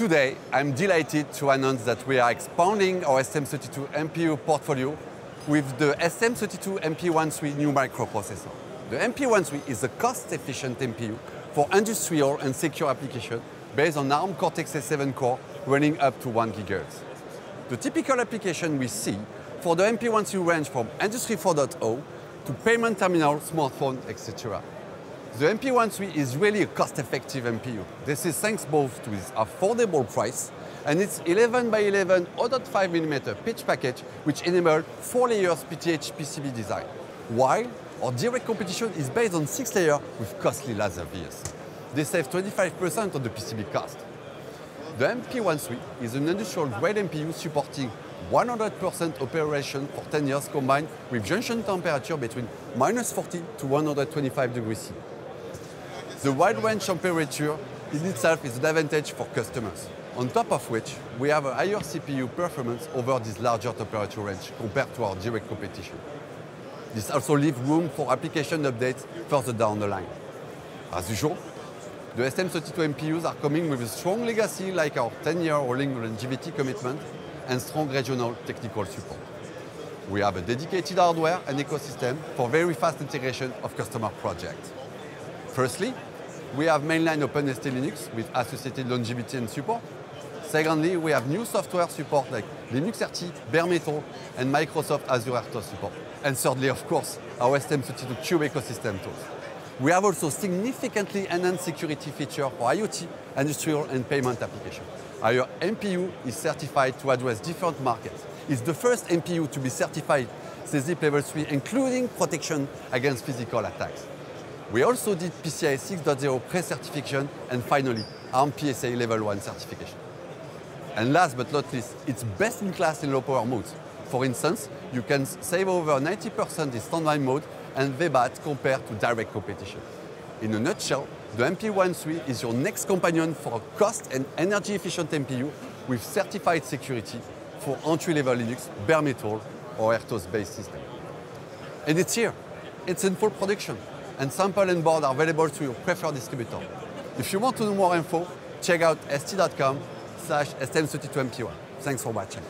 Today, I'm delighted to announce that we are expanding our STM32 MPU portfolio with the STM32 MP13 new microprocessor. The MP13 is a cost-efficient MPU for industrial and secure application based on ARM Cortex-A7 core running up to 1 GHz. The typical application we see for the MP13 range from Industry 4.0 to payment terminal, smartphone, etc. The MP13 is really a cost-effective MPU. This is thanks both to its affordable price and its 11 by 11 0.5 mm pitch package, which enables four layers PTH PCB design. While our direct competition is based on six layers with costly laser vias. They save 25% on the PCB cost. The MP13 is an industrial-grade MPU supporting 100% operation for 10 years combined with junction temperature between minus 40 to 125 degrees C. The wide range of temperature in itself is an advantage for customers. On top of which, we have a higher CPU performance over this larger temperature range compared to our direct competition. This also leaves room for application updates further down the line. As usual, the STM32 MPUs are coming with a strong legacy like our 10-year rolling longevity commitment and strong regional technical support. We have a dedicated hardware and ecosystem for very fast integration of customer projects. Firstly, we have mainline OpenST Linux with associated longevity and support. Secondly, we have new software support like Linux RT, bare metal, and Microsoft Azure RTOS support. And thirdly, of course, our STM32 Cube ecosystem tools. We have also significantly enhanced security feature for IoT, industrial, and payment applications. Our MPU is certified to address different markets. It's the first MPU to be certified SESIP Level 3, including protection against physical attacks. We also did PCI 6.0 pre-certification and finally ARM PSA Level 1 certification. And last but not least, it's best in class in low power modes. For instance, you can save over 90% in standby mode and VBAT compared to direct competition. In a nutshell, the MP13 is your next companion for a cost and energy efficient MPU with certified security for entry-level Linux, bare metal, or RTOS-based system. And it's here. It's in full production and sample and board are available to your preferred distributor. If you want to know more info, check out st.com slash STM32MP1. Thanks for watching.